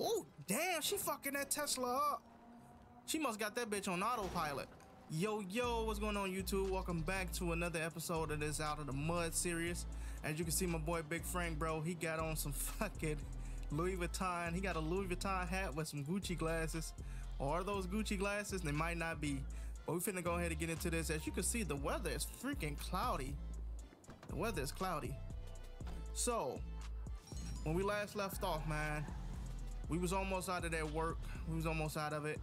Oh, damn, she fucking that Tesla up. She must got that bitch on autopilot. Yo, yo, what's going on YouTube? Welcome back to another episode of this Out of the Mud series. As you can see, my boy Big Frank, bro, he got on some fucking Louis Vuitton. He got a Louis Vuitton hat with some Gucci glasses. Or are those Gucci glasses? They might not be. But we finna go ahead and get into this. As you can see, the weather is freaking cloudy. The weather is cloudy. So, when we last left off, man, we was almost out of that work. We was almost out of it.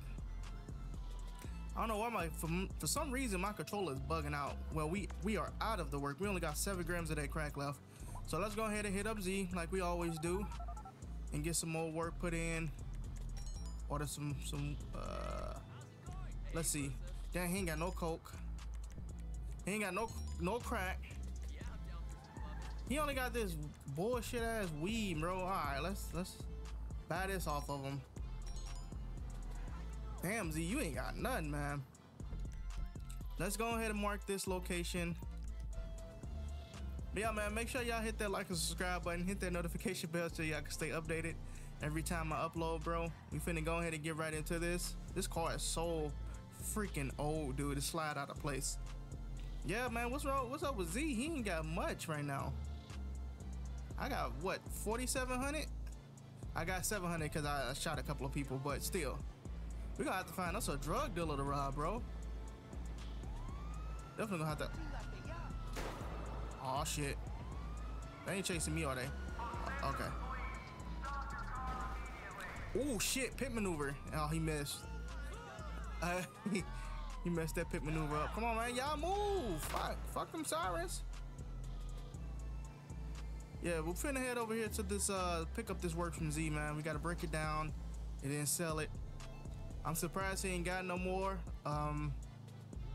I don't know why my for, for some reason my controller is bugging out. Well, we we are out of the work. We only got seven grams of that crack left. So let's go ahead and hit up Z like we always do, and get some more work put in. Order some some. uh Let's see. Damn, he ain't got no coke. He ain't got no no crack. He only got this bullshit ass weed, bro. All right, let's let's buy this off of him. Damn, Z, you ain't got nothing, man. Let's go ahead and mark this location. But yeah, man, make sure y'all hit that like and subscribe button. Hit that notification bell so y'all can stay updated every time I upload, bro. We finna go ahead and get right into this. This car is so freaking old, dude. It slide out of place. Yeah, man, what's wrong? What's up with Z? He ain't got much right now. I got, what, 4,700? I got 700 because I shot a couple of people, but still. We're gonna have to find us a drug dealer to rob, bro. Definitely gonna have to. Oh shit. They ain't chasing me, are they? Okay. Oh shit, pit maneuver. Oh, he missed. Uh, he, messed that pit maneuver up. Come on, man. Y'all move. Fuck, fuck them sirens. Yeah, we're finna head over here to this, uh, pick up this work from Z, man. We gotta break it down and then sell it. I'm surprised he ain't got no more. Um,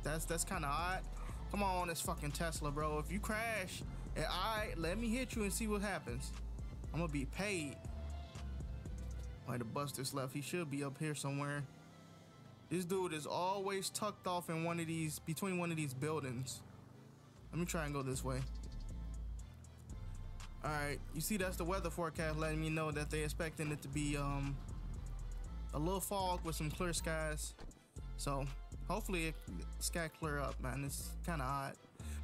that's that's kind of odd. Come on, this fucking Tesla, bro. If you crash, and I let me hit you and see what happens. I'm gonna be paid. Why the Buster's left? He should be up here somewhere. This dude is always tucked off in one of these, between one of these buildings. Let me try and go this way. All right, you see that's the weather forecast letting me know that they're expecting it to be um a little fog with some clear skies. So hopefully it, sky clear up, man. It's kind of hot.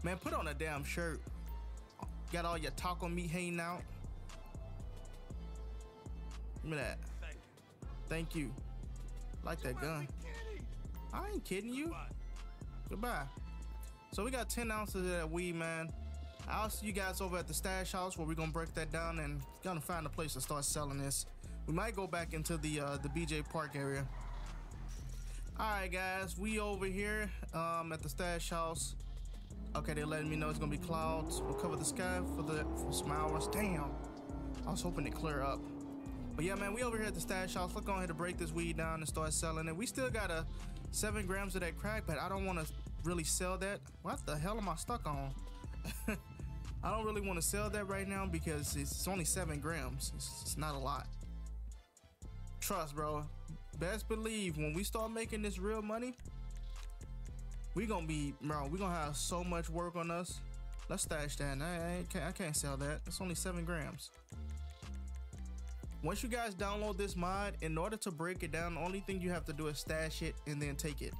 Man, put on a damn shirt. Got all your taco meat hanging out. Give me that. Thank you. Thank you. Like that gun. I ain't kidding you. Goodbye. So we got 10 ounces of that weed, man. I'll see you guys over at the stash house where we're gonna break that down and gonna find a place to start selling this. We might go back into the uh, the BJ Park area. All right, guys, we over here um, at the stash house. Okay, they're letting me know it's gonna be clouds. We'll cover the sky for the for some hours. Damn, I was hoping to clear up. But yeah, man, we over here at the stash house. Let's go ahead to break this weed down and start selling it. We still got a seven grams of that crack, but I don't want to really sell that. What the hell am I stuck on? I don't really want to sell that right now because it's only seven grams. It's, it's not a lot trust, bro. Best believe when we start making this real money, we gonna be, bro. We gonna have so much work on us. Let's stash that. I, I, can't, I can't sell that. It's only seven grams. Once you guys download this mod, in order to break it down, the only thing you have to do is stash it and then take it.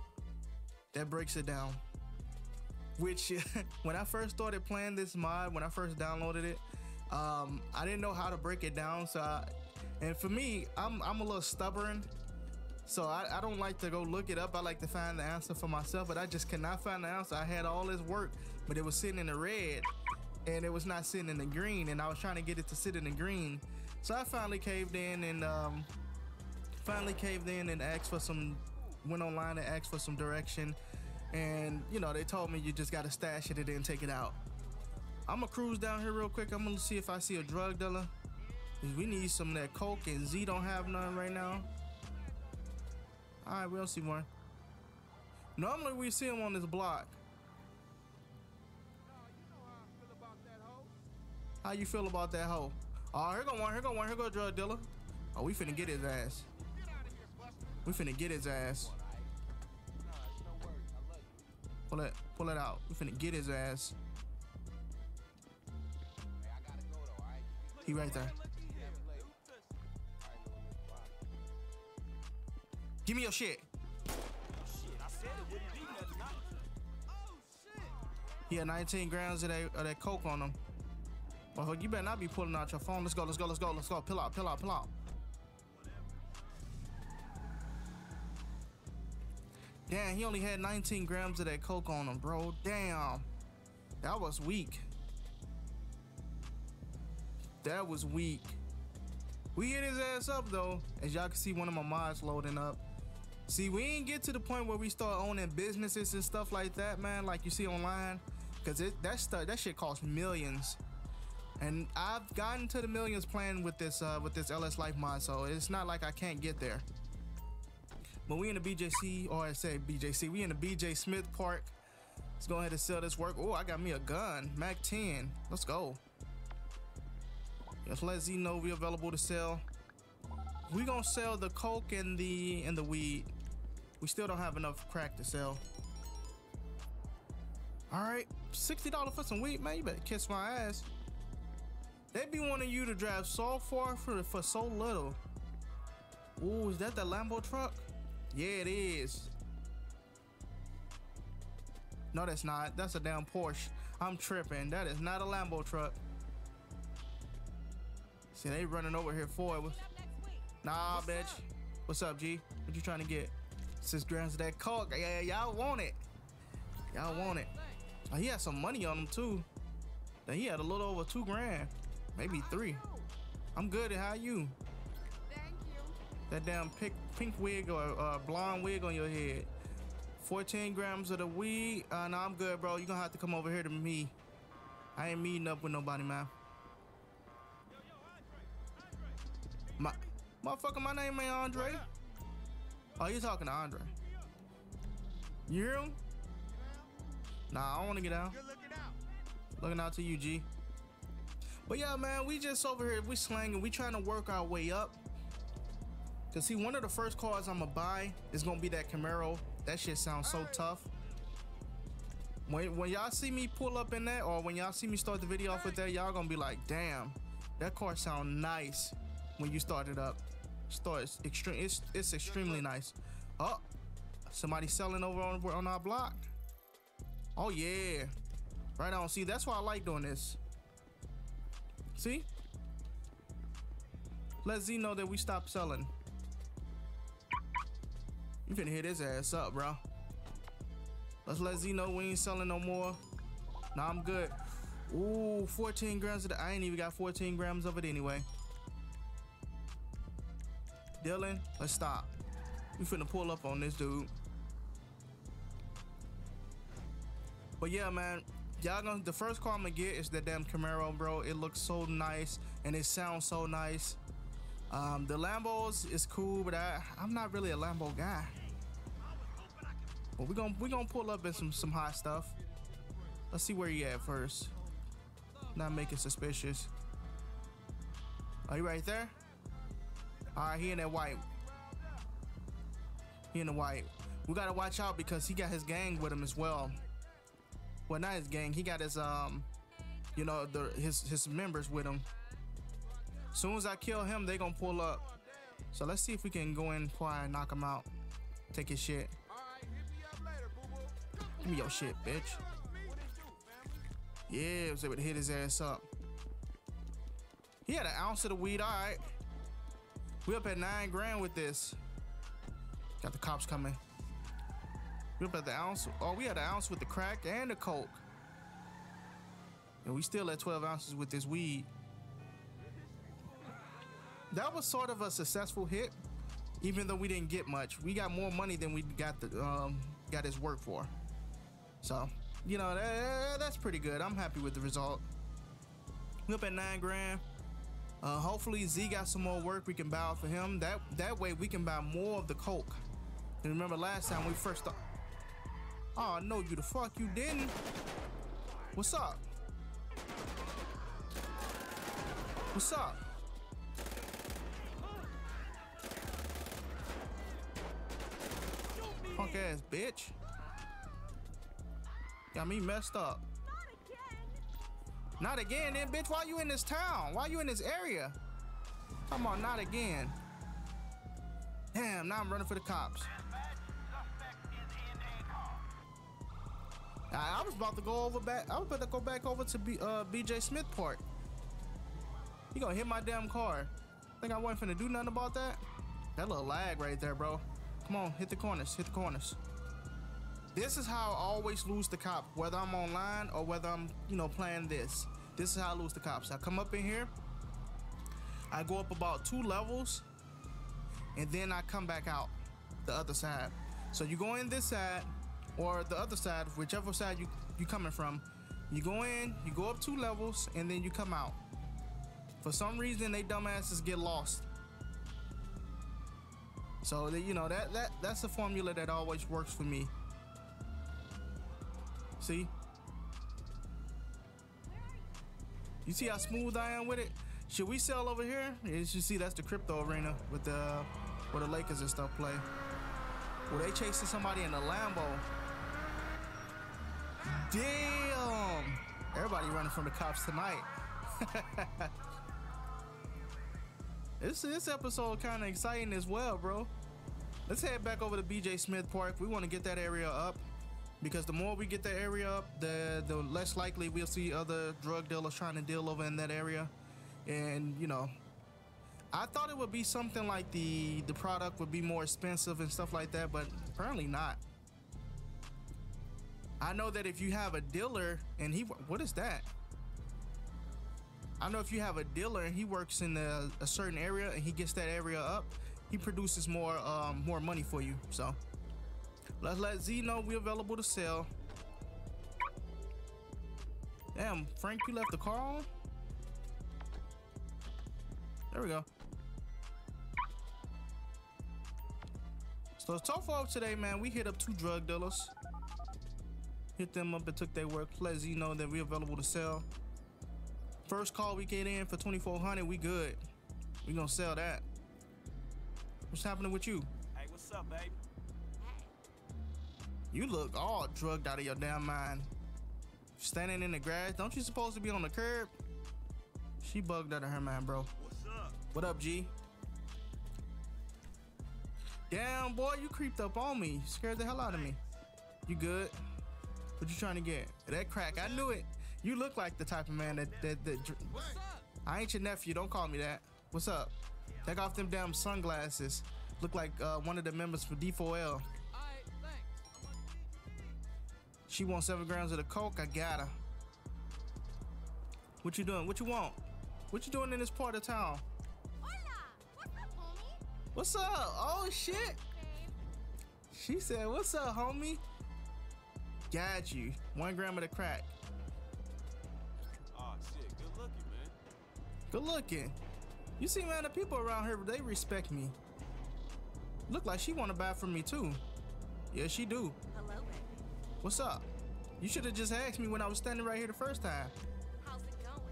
That breaks it down. Which, when I first started playing this mod, when I first downloaded it, um, I didn't know how to break it down, so I, and for me, I'm I'm a little stubborn. So I, I don't like to go look it up. I like to find the answer for myself, but I just cannot find the answer. I had all this work, but it was sitting in the red and it was not sitting in the green and I was trying to get it to sit in the green. So I finally caved in and um, finally caved in and asked for some, went online and asked for some direction. And you know, they told me you just got to stash it and then take it out. I'm gonna cruise down here real quick. I'm gonna see if I see a drug dealer. We need some of that coke and Z don't have none right now. Alright, we'll see one. Normally we see him on this block. How you feel about that hoe? Oh, here go one, here go one, here go drug dealer. Oh, we finna get his ass. We finna get his ass. Pull it, pull it out. We finna get his ass. He right there. Give me your shit. He had 19 grams of that, of that coke on him. Well, you better not be pulling out your phone. Let's go, let's go, let's go, let's go. Pill out, pill out, pill out. Damn, he only had 19 grams of that coke on him, bro. Damn. That was weak. That was weak. We hit his ass up though. As y'all can see one of my mods loading up. See, we ain't get to the point where we start owning businesses and stuff like that, man, like you see online. Cause it that stuff that shit costs millions. And I've gotten to the millions playing with this uh with this LS Life mod, so it's not like I can't get there. But we in the BJC, or oh, I say BJC, we in the BJ Smith Park. Let's go ahead and sell this work. Oh, I got me a gun, Mac 10. Let's go. Let's let Z know we available to sell. We gonna sell the coke and the and the weed. We still don't have enough crack to sell. All right, $60 for some weed, man. You better kiss my ass. They be wanting you to drive so far for, for so little. Ooh, is that the Lambo truck? Yeah, it is. No, that's not. That's a damn Porsche. I'm tripping. That is not a Lambo truck. See, they running over here for it. Nah, bitch. What's up, G? What you trying to get? Six grams that coke. Yeah, y'all want it. Y'all want it. Oh, he had some money on him too. Then he had a little over two grand, maybe three. I'm good. How you? That damn pink, pink wig or uh, blonde wig on your head. 14 grams of the weed. Uh, no, I'm good, bro. You're gonna have to come over here to me. I ain't meeting up with nobody, man. My, motherfucker, my name ain't Andre. Oh, you talking to Andre. You hear him? Nah, I don't wanna get out. Looking out. Looking out to you, G. But yeah, man, we just over here, we slanging, we trying to work our way up. Cause see, one of the first cars I'm gonna buy is gonna be that Camaro. That shit sounds so tough. When, when y'all see me pull up in that, or when y'all see me start the video off with that, y'all gonna be like, damn, that car sound nice when you start it up. Start it's extreme, it's it's extremely nice. Oh, somebody selling over on on our block. Oh yeah, right on. See, that's why I like doing this. See, let Z know that we stopped selling. You finna hit his ass up, bro. Let's let Z know we ain't selling no more. Nah, I'm good. Ooh, 14 grams of the. I ain't even got 14 grams of it anyway. Dylan, let's stop. We finna pull up on this dude. But yeah, man, y'all gonna the first car I'm gonna get is the damn Camaro, bro. It looks so nice and it sounds so nice. Um, the Lambos is cool, but I I'm not really a Lambo guy. But we're gonna we're gonna pull up in some some hot stuff. Let's see where he at first. Not making suspicious. Are you right there? All right, he in that white. He in the white. We gotta watch out because he got his gang with him as well. Well, not his gang. He got his um, you know, the his his members with him. As soon as I kill him, they gonna pull up. So let's see if we can go in quiet, knock him out, take his shit. Give me your shit, bitch. Yeah, I was able to hit his ass up. He had an ounce of the weed, all right. We up at nine grand with this. Got the cops coming. We up at the ounce. Oh, we had an ounce with the crack and the coke. And we still at 12 ounces with this weed. That was sort of a successful hit, even though we didn't get much. We got more money than we got the um, got his work for. So, you know, that, that's pretty good. I'm happy with the result. We up at nine grand. Uh, hopefully Z got some more work we can buy for him. That that way we can buy more of the coke. And remember last time we first. Oh no, you the fuck you didn't. What's up? What's up? Punk ass bitch. Got me messed up. Not again, then, bitch. Why you in this town? Why you in this area? Come on, not again. Damn, now I'm running for the cops. I, was about to go over back. I was about to go back over to B, uh, BJ Smith Park. He gonna hit my damn car. Think I wasn't finna do nothing about that? That little lag right there, bro. Come on, hit the corners, hit the corners. This is how I always lose the cop, whether I'm online or whether I'm, you know, playing this. This is how I lose the cops. I come up in here, I go up about two levels, and then I come back out the other side. So you go in this side or the other side, whichever side you you're coming from. You go in, you go up two levels, and then you come out. For some reason, they dumbasses get lost. So you know that that that's a formula that always works for me. See? You see how smooth I am with it? Should we sell over here? As you see, that's the crypto arena with the where the Lakers and stuff play. Were they chasing somebody in a Lambo? Damn! Everybody running from the cops tonight. this this episode kind of exciting as well, bro. Let's head back over to BJ Smith Park. We want to get that area up because the more we get that area up, the the less likely we'll see other drug dealers trying to deal over in that area. And you know, I thought it would be something like the the product would be more expensive and stuff like that, but apparently not. I know that if you have a dealer and he what is that? I know if you have a dealer and he works in a, a certain area and he gets that area up, he produces more um, more money for you. So let's let Z know we're available to sell. Damn, Frank, you left the car on? There we go. So so far today, man, we hit up two drug dealers. Hit them up and took their work. Let Z know that we're available to sell. First call we get in for 2400 we good. We gonna sell that. What's happening with you? Hey, what's up, baby? You look all drugged out of your damn mind. Standing in the grass. Don't you supposed to be on the curb? She bugged out of her mind, bro. What's up? What up, G? Damn, boy, you creeped up on me. Scared the hell out of me. You good? What you trying to get? That crack. I knew it. You look like the type of man that that, that dr- I ain't your nephew. Don't call me that. What's up? Take off them damn sunglasses. Look like uh, one of the members for D4L. She wants seven grams of the coke. I got her. What you doing? What you want? What you doing in this part of town? Hola! What's up, homie? What's up? Oh shit! She said, "What's up, homie?" Got you. One gram of the crack. Good looking. You see, man, the people around here, they respect me. Look like she want to buy from me too. Yeah, she do. Hello, baby. What's up? You should have just asked me when I was standing right here the first time. How's it going?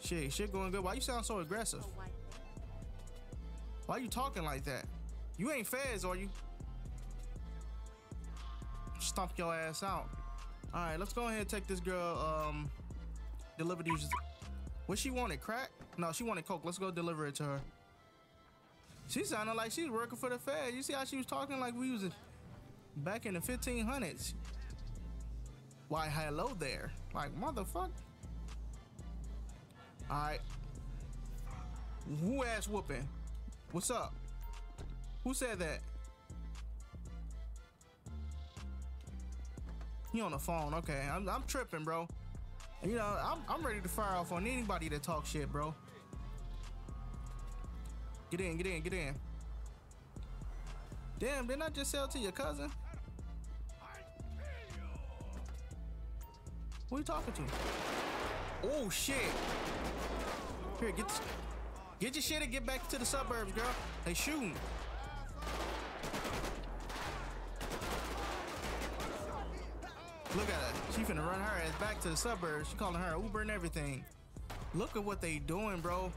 Shit, shit going good. Why you sound so aggressive? A white thing. Why you talking like that? You ain't feds, are you? Stomp your ass out. All right, let's go ahead and take this girl. Um, deliver these. What she wanted? Crack? No, she wanted coke. Let's go deliver it to her. She sounded like she was working for the Fed. You see how she was talking like we was back in the 1500s. Why, hello there. Like, motherfucker. All right. Who ass whooping? What's up? Who said that? He on the phone. Okay, I'm, I'm tripping, bro. You know, I'm, I'm ready to fire off on anybody that talk shit, bro. Get in, get in, get in. Damn, didn't I just sell to your cousin? Who you talking to? Oh shit! Here, get get your shit and get back to the suburbs, girl. They shooting. Look at her. Finna run her ass back to the suburbs. She calling her Uber and everything. Look at what they doing, bro.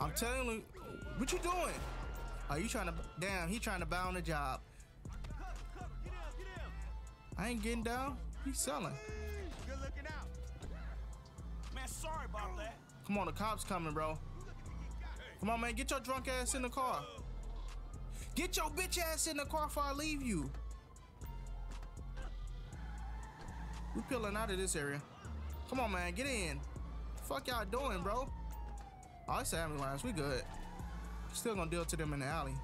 I'm telling you, what you doing? Are you trying to? Damn, he trying to buy on the job. I ain't getting down. He's selling. Good looking out. Man, sorry about that. Come on, the cops coming, bro. Come on, man, get your drunk ass in the car. Get your bitch ass in the car before I leave you. We peeling out of this area. Come on, man, get in. Fuck y'all doing, bro? Oh, it's ambulance. We good. Still gonna deal to them in the alley.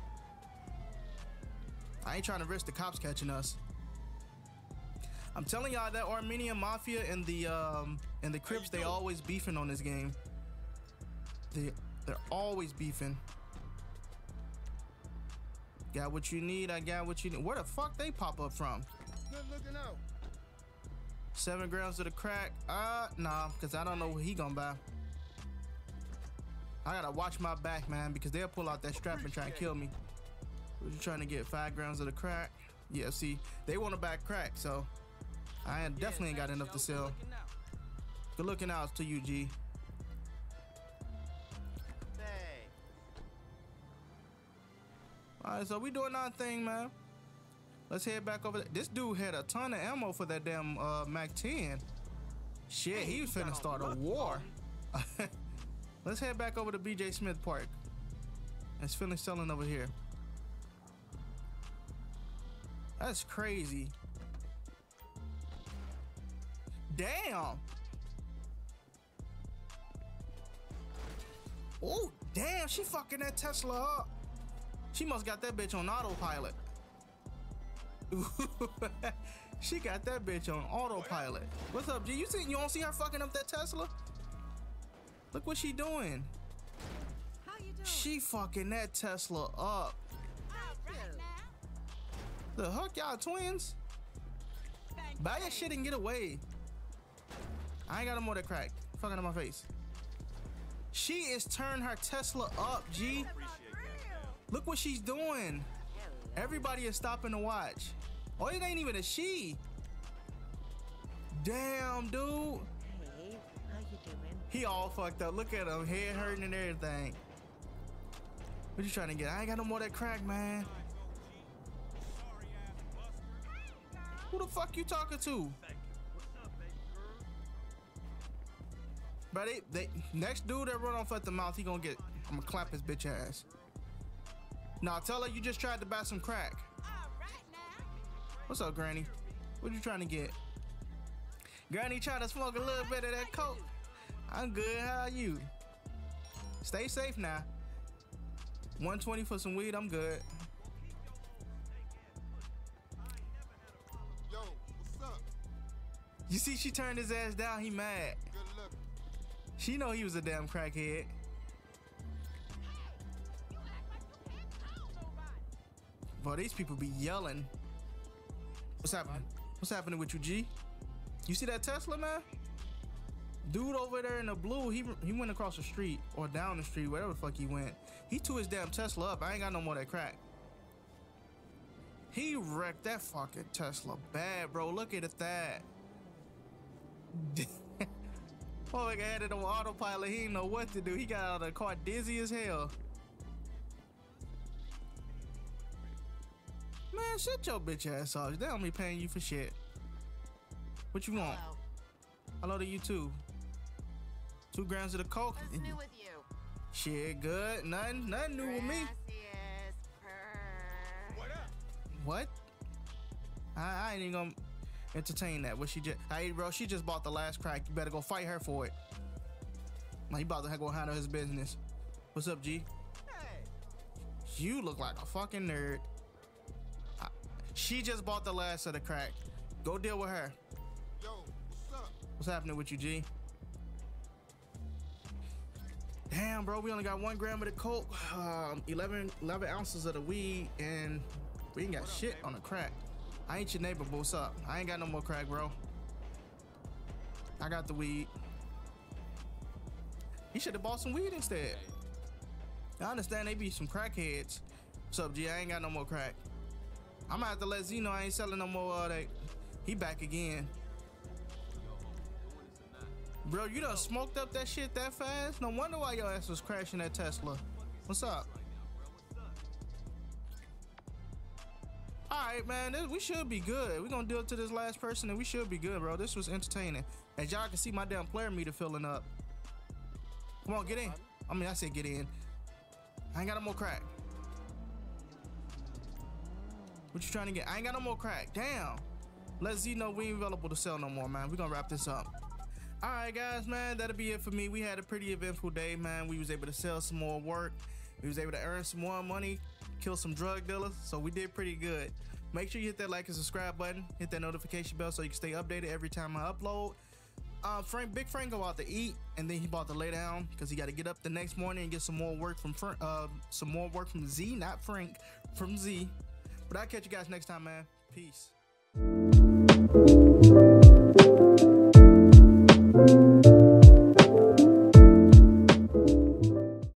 I ain't trying to risk the cops catching us. I'm telling y'all that Armenian Mafia and the um and the Crips, they always beefing on this game. They they're always beefing. Got what you need, I got what you need. Where the fuck they pop up from? Good looking out. Seven grams of the crack. Uh nah, cause I don't know what he gonna buy. I gotta watch my back, man, because they'll pull out that strap and try and kill me. We're just trying to get? Five grams of the crack? Yeah, see, they want to buy crack, so I ain't- definitely ain't got enough to sell. Good looking out to you, G. All right, so we doing our thing, man. Let's head back over there. This dude had a ton of ammo for that damn uh, Mac 10. Shit, he was finna start a war. Let's head back over to BJ Smith Park. It's finished selling over here. That's crazy. Damn. Oh, damn, she fucking that Tesla up. She must got that bitch on autopilot. she got that bitch on autopilot. What's up, G? You see you don't see her fucking up that Tesla? Look what she doing. How you doing? She fucking that Tesla up. Right now. The hook y'all twins? Buy your shit and get away. I ain't got no more that crack. Fucking on my face. She is turning her Tesla up, G. Look what she's doing. Everybody is stopping to watch. Oh, it ain't even a she. Damn, dude. Hey, how you doing? He all fucked up. Look at him, head hurting and everything. What you trying to get? I ain't got no more that crack, man. Who the fuck you talking to? Bro, they, they next dude that run off at the mouth, he gonna get. I'm gonna clap his bitch ass. Nah, tell her you just tried to buy some crack. Right. What's up, Granny? What you trying to get? Granny trying to smoke a little bit of that coke. I'm good. How are you? Stay safe now. 120 for some weed. I'm good. Yo, what's up? You see, she turned his ass down. He mad. She know he was a damn crackhead. Boy, these people be yelling. What's happening? What's happening with you, G? You see that Tesla, man? Dude over there in the blue, he he went across the street or down the street, wherever the fuck he went. He threw his damn Tesla up. I ain't got no more that crack. He wrecked that fucking Tesla bad, bro. Look at that. Oh, like I had it on autopilot. He didn't know what to do. He got out of the car dizzy as hell. Man, shut your bitch ass off. They don't be paying you for shit. What you want? Hello. Hello to you too. Two grams of the coke. What's new with you? Shit, good. Nothing, nothing new with me. Gracias. Purr. What up? What? I, I ain't even gonna entertain that. What she just? Hey, bro, she just bought the last crack. You better go fight her for it. Like, he about to go handle his business. What's up, G? Hey. You look like a fucking nerd. She just bought the last of the crack. Go deal with her. Yo, what's up? What's happening with you, G? Damn, bro, we only got one gram of the coke, um, 11, 11 ounces of the weed, and we ain't got shit on the crack. I ain't your neighbor, but what's up? I ain't got no more crack, bro. I got the weed. He should have bought some weed instead. I understand they be some crackheads. What's up, G? I ain't got no more crack. I'm gonna have to let Z know I ain't selling no more of that. He back again. Bro, you done smoked up that shit that fast? No wonder why your ass was crashing that Tesla. What's up? Alright, man, this, we should be good. we gonna deal to this last person and we should be good, bro. This was entertaining. As y'all can see, my damn player meter filling up. Come on, get in. I mean, I said get in. I ain't got no more crack. What you trying to get? I ain't got no more crack. Damn. Let Z know we ain't available to sell no more, man. we gonna wrap this up. All right, guys, man, that'll be it for me. We had a pretty eventful day, man. We was able to sell some more work. We was able to earn some more money, kill some drug dealers. So we did pretty good. Make sure you hit that like and subscribe button. Hit that notification bell so you can stay updated every time I upload. Uh, Frank, Big Frank go out to eat, and then he about to lay down because he got to get up the next morning and get some more work from Frank, uh, some more work from Z, not Frank, from Z. But I'll catch you guys next time, man. Peace.